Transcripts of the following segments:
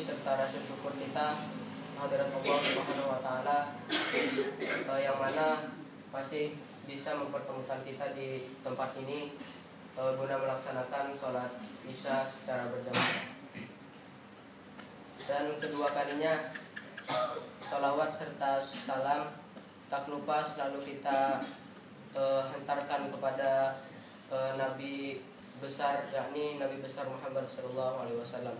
serta rasa syukur kita hadirat Allah Subhanahu wa taala eh, yang mana masih bisa mempertemukan kita di tempat ini eh, guna melaksanakan sholat isya secara berjamaah. Dan kedua kalinya salawat serta salam tak lupa selalu kita hantarkan besar yakni Nabi besar Muhammad Sallallahu Alaihi Wasallam.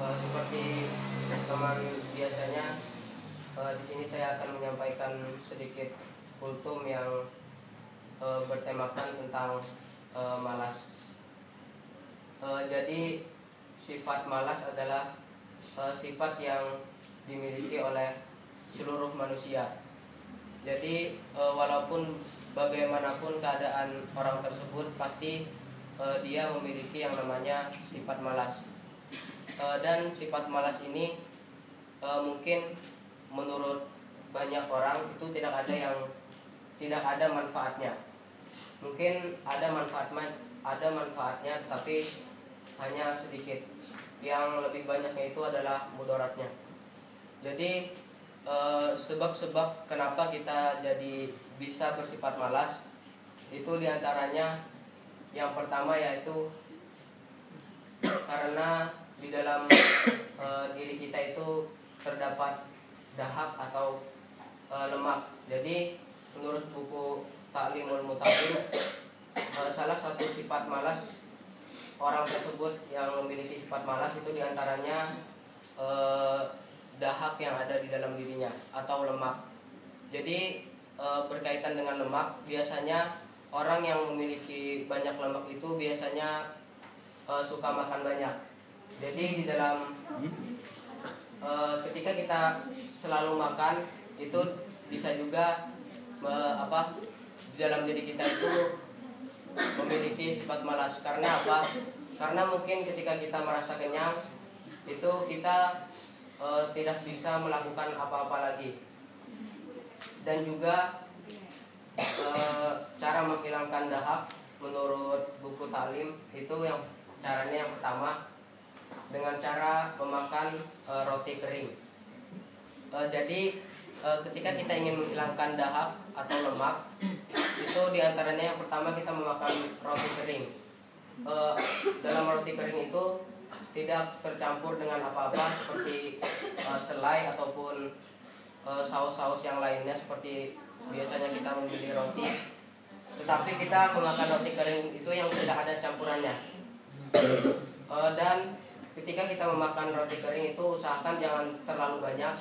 Eh, seperti teman biasanya eh, di sini saya akan menyampaikan sedikit kultum yang eh, bertemakan tentang eh, malas. Eh, jadi sifat malas adalah eh, sifat yang dimiliki oleh seluruh manusia. Jadi walaupun bagaimanapun keadaan orang tersebut pasti eh, dia memiliki yang namanya sifat malas. Eh, dan sifat malas ini eh, mungkin menurut banyak orang itu tidak ada yang tidak ada manfaatnya. Mungkin ada manfaat ada manfaatnya tapi hanya sedikit. Yang lebih banyaknya itu adalah mudaratnya. Jadi eh, sebab-sebab kenapa kita jadi bisa bersifat malas itu di antaranya yang pertama yaitu karena di dalam e, diri kita itu terdapat dahak atau e, lemak. Jadi menurut buku Ta'limul Mutalim e, salah satu sifat malas orang tersebut yang memiliki sifat malas itu di antaranya e, dahak yang ada di dalam dirinya atau lemak. Jadi e, berkaitan dengan lemak biasanya orang yang memiliki banyak lemak itu biasanya e, suka makan banyak. Jadi di dalam e, ketika kita selalu makan itu bisa juga me, apa di dalam diri kita itu memiliki sifat malas. Karena apa? Karena mungkin ketika kita merasa kenyang itu kita e, tidak bisa melakukan apa-apa lagi dan juga e, cara menghilangkan dahak menurut buku talim itu yang caranya yang pertama dengan cara memakan e, roti kering. E, jadi e, ketika kita ingin menghilangkan dahak atau lemak, itu di antaranya yang pertama kita memakan roti kering. E, dalam roti kering itu tidak tercampur dengan apa-apa seperti e, selai ataupun saus-saus yang lainnya seperti biasanya kita membeli roti. Tetapi kita memakan roti kering itu yang tidak ada campurannya. E, dan ketika kita memakan roti kering itu usahakan jangan terlalu banyak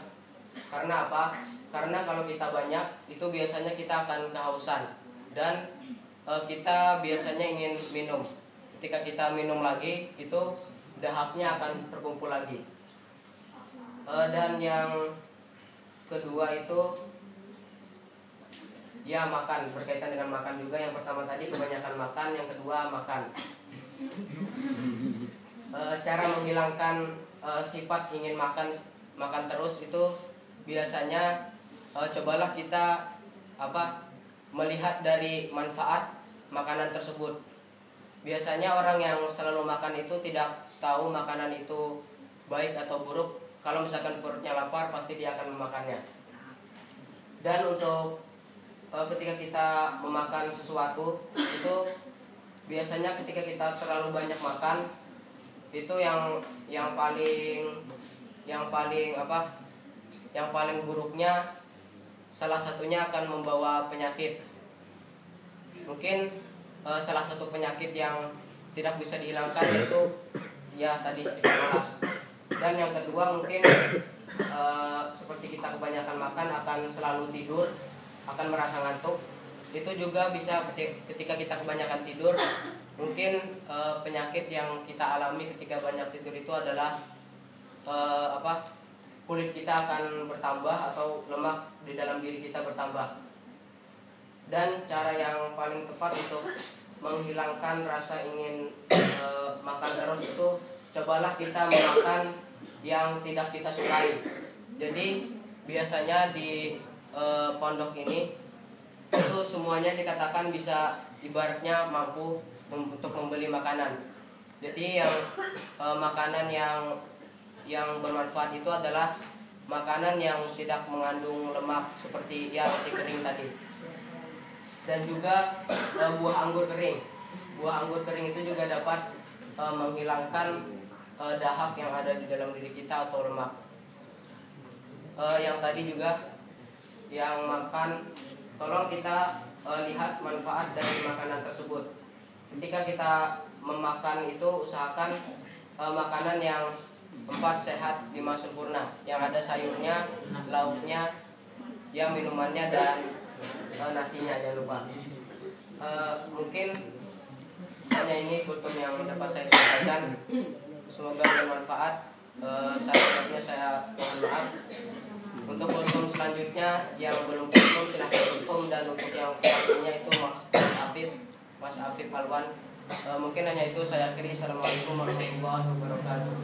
karena apa karena kalau kita banyak itu biasanya kita akan kehausan dan e, kita biasanya ingin minum ketika kita minum lagi itu dahaknya akan terkumpul lagi. E, dan yang kedua itu ya makan. Berkaitan dengan makan juga. Yang pertama tadi kebanyakan makan. Yang kedua makan. E, cara menghilangkan e, sifat ingin makan makan terus itu biasanya e, cobalah kita apa melihat dari manfaat makanan tersebut. Biasanya orang yang selalu makan itu tidak tahu makanan itu baik atau buruk. Kalau misalkan perutnya lapar pasti dia akan memakannya. Dan untuk e, ketika kita memakan sesuatu itu biasanya ketika kita terlalu banyak makan itu yang yang paling yang paling apa yang paling buruknya salah satunya akan membawa penyakit mungkin uh, salah satu penyakit yang tidak bisa dihilangkan itu ya tadi malas. Dan yang kedua mungkin uh, seperti kita kebanyakan makan akan selalu tidur akan merasa ngantuk. Itu juga bisa ketika kita kebanyakan tidur mungkin e, penyakit yang kita alami ketika banyak tidur itu adalah e, apa kulit kita akan bertambah atau lemak di dalam diri kita bertambah. Dan cara yang paling tepat untuk menghilangkan rasa ingin e, makan cobalah kita makan yang tidak kita sukai jadi biasanya di e, pondok ini itu semuanya dikatakan bisa ibaratnya mampu untuk membeli makanan. Jadi yang eh, makanan yang yang bermanfaat itu adalah makanan yang tidak mengandung lemak seperti ya roti kering tadi. Dan juga eh, buah anggur kering. Buah anggur kering itu juga dapat eh, menghilangkan eh, dahak yang ada di dalam diri kita atau lemak. Eh, yang tadi juga yang makan tolong kita eh, lihat manfaat dari makanan tersebut. Ketika kita memakan itu usahakan eh, makanan yang empat sehat lima sempurna. Yang ada sayurnya lauknya ya minumannya dan eh, nasinya jangan lupa. Eh, mungkin hanya ini kultum yang dapat saya sampaikan semoga bermanfaat. Uh, saya saya mohon maaf. Untuk hukum selanjutnya yang belum hukum silahkan hukum. Dan untuk yang pastinya itu Mas Afif Mas Afif Alwan. Uh, mungkin hanya itu saya akhiri. Assalamualaikum warahmatullahi wabarakatuh.